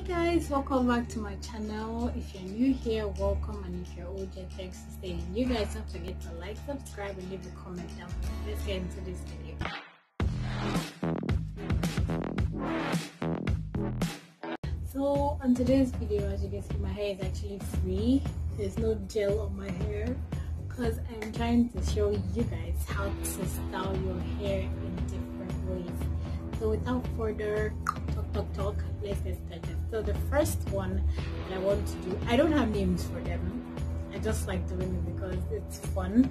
hi guys welcome back to my channel. If you're new here welcome. And if you're old thanks for staying you guys don't forget to like subscribe and leave a comment down below. Let's get into this video. So on today's video as you can see my hair is actually free. There's no gel on my hair. Because i'm trying to show you guys how to style your hair in different ways. So without further talk talk talk let's get started so the first one that i want to do i don't have names for them. I just like doing it because it's fun.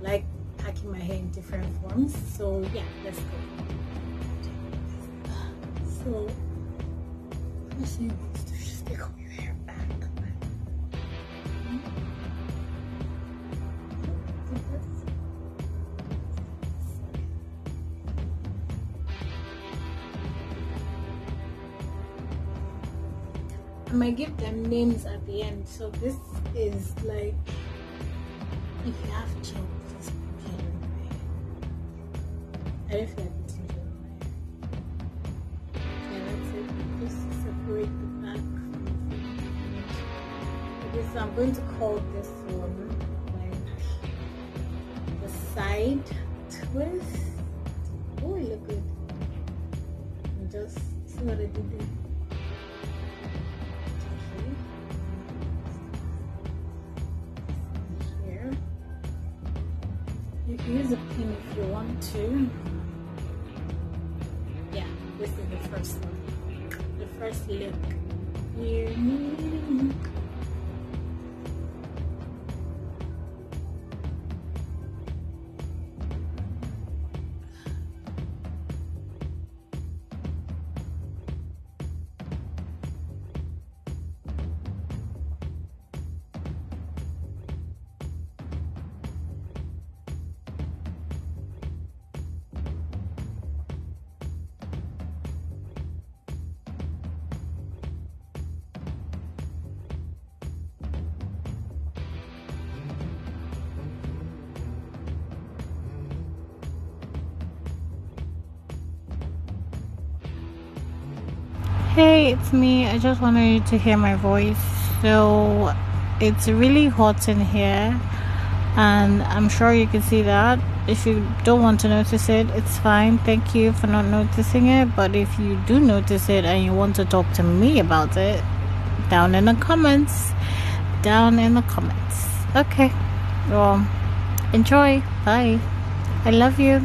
Like packing my hair in different forms. So yeah let's go. So let's see. Just take all your hair might give them names at the end. So this is like if you have just put. I don't feel like putting. Yeah, that's it. Just separate the back from the. Okay, so I'm going to call this one like the side twist. Oh, look good. Just see what I did there. Want to. Yeah, this is the first one. The first look. Here. Hey, it's me. I just wanted you to hear my voice. So, it's really hot in here, and I'm sure you can see that. If you don't want to notice it, it's fine. Thank you for not noticing it. But if you do notice it and you want to talk to me about it, down in the comments. Down in the comments. Okay. Well, enjoy. Bye. I love you.